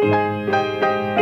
Música